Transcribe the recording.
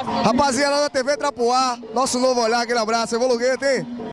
Rapaziada da TV Trapoá, nosso novo olhar, aquele abraço, eu vou Evoluguete, hein?